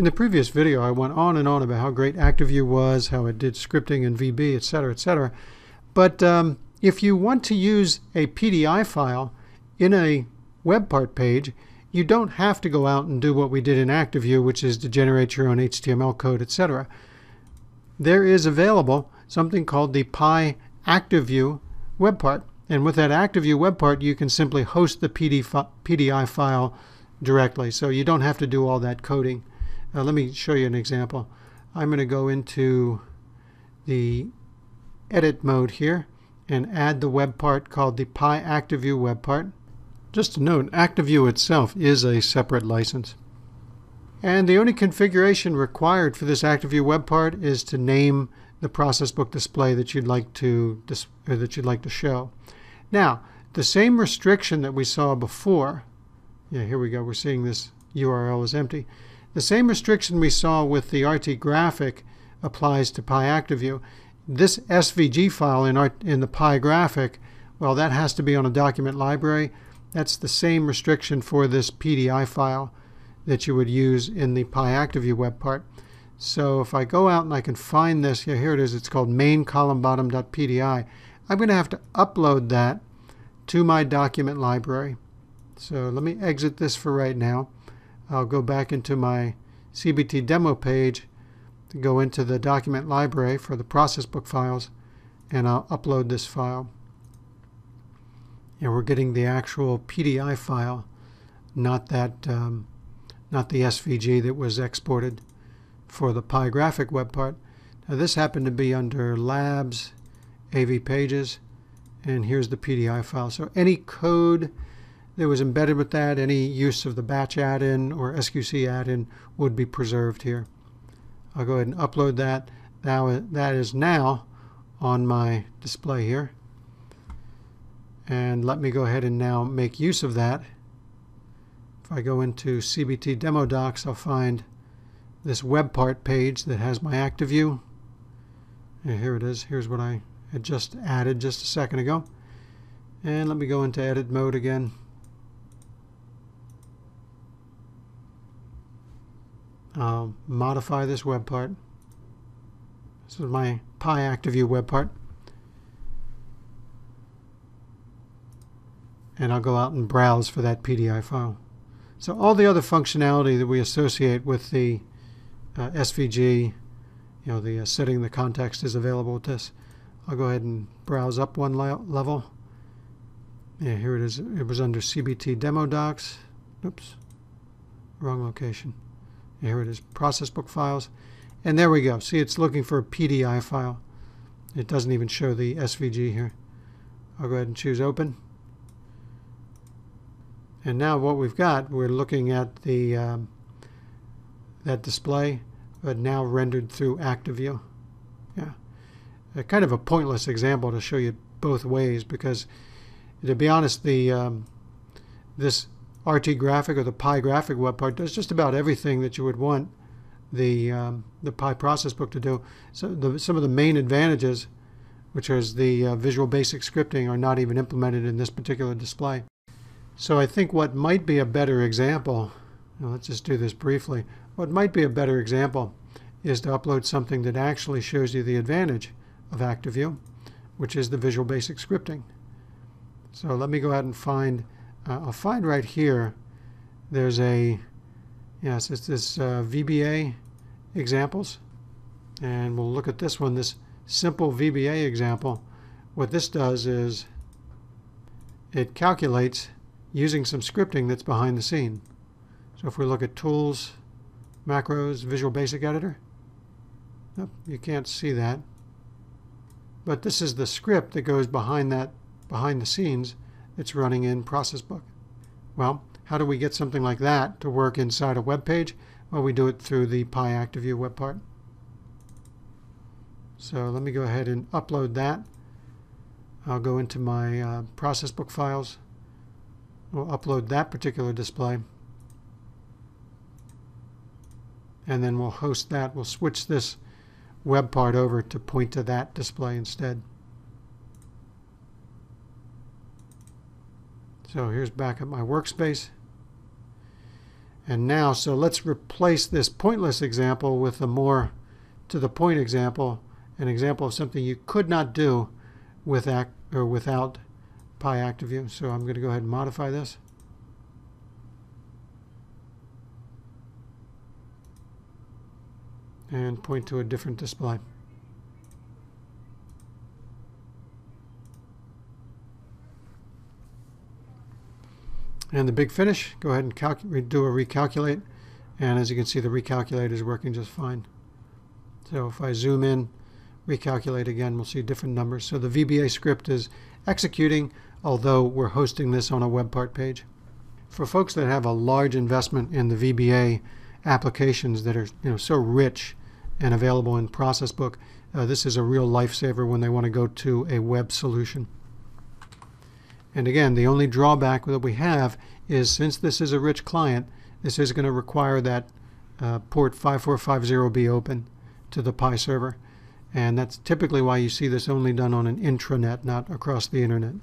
In the previous video, I went on and on about how great ActiveView was, how it did scripting and VB, etc., etc. But um, if you want to use a PDI file in a web part page, you don't have to go out and do what we did in ActiveView, which is to generate your own HTML code, etc. There is available something called the Pi ActiveView web part. And with that ActiveView web part, you can simply host the PDI file directly. So you don't have to do all that coding. Uh, let me show you an example. I'm going to go into the edit mode here and add the web part called the Pi ActiveView web part. Just to note, ActiveView itself is a separate license. And the only configuration required for this ActiveView web part is to name the process book display that you'd like to that you'd like to show. Now, the same restriction that we saw before, yeah, here we go, we're seeing this URL is empty. The same restriction we saw with the RT graphic applies to PI ActiveView. This SVG file in, our, in the Pi graphic, well, that has to be on a document library. That's the same restriction for this PDI file that you would use in the PI ActiveView web part. So if I go out and I can find this, yeah, here it is, it's called main column bottom.pdi. I'm going to have to upload that to my document library. So let me exit this for right now. I'll go back into my CBT demo page to go into the document library for the process book files and I'll upload this file. And we're getting the actual PDI file, not that, um, not the SVG that was exported for the Pi graphic web part. Now this happened to be under Labs, AV Pages, and here's the PDI file. So any code that was embedded with that, any use of the batch add-in or SQC add-in would be preserved here. I'll go ahead and upload that. Now uh, that is now on my display here. And let me go ahead and now make use of that. If I go into CBT demo docs, I'll find this web part page that has my ActiveView. And here it is. Here's what I had just added just a second ago. And let me go into edit mode again. Modify this web part. This is my Pi ActiveView web part. And I'll go out and browse for that PDI file. So all the other functionality that we associate with the uh, SVG, you know, the uh, setting the context is available with this. I'll go ahead and browse up one level. Yeah, here it is. It was under CBT demo docs. Oops, wrong location. Here it is, process book files. And there we go. See, it's looking for a PDI file. It doesn't even show the SVG here. I'll go ahead and choose open. And now what we've got, we're looking at the um, that display, but now rendered through ActiveView. Yeah, a kind of a pointless example to show you both ways because, to be honest, the um, this RT graphic or the Pi graphic web part does just about everything that you would want the um, the Pi process book to do. So the, some of the main advantages, which is the uh, Visual Basic scripting, are not even implemented in this particular display. So I think what might be a better example, let's just do this briefly, what might be a better example is to upload something that actually shows you the advantage of ActiveView, which is the Visual Basic scripting. So let me go ahead and find, uh, I'll find right here, there's a, yes, it's this uh, VBA examples. And we'll look at this one, this simple VBA example. What this does is it calculates using some scripting that's behind the scene. So if we look at Tools, Macros, Visual Basic Editor, nope, you can't see that. But this is the script that goes behind that, behind the scenes, that's running in Process Book. Well, how do we get something like that to work inside a web page? Well, we do it through the Pi ActiveView web part. So let me go ahead and upload that. I'll go into my uh, process book files. We'll upload that particular display. And then we'll host that. We'll switch this web part over to point to that display instead. So here's back at my workspace. And now, so let's replace this pointless example with a more to the point example, an example of something you could not do with act, or without PI ActiveView. So I'm going to go ahead and modify this. And point to a different display. And the big finish, go ahead and do a recalculate. And as you can see, the recalculate is working just fine. So if I zoom in, recalculate again, we'll see different numbers. So the VBA script is executing, although we're hosting this on a web part page. For folks that have a large investment in the VBA applications that are you know so rich and available in ProcessBook, uh, this is a real lifesaver when they want to go to a web solution. And again, the only drawback that we have is since this is a rich client, this is going to require that uh, port 5450 be open to the Pi server. And that's typically why you see this only done on an intranet, not across the internet.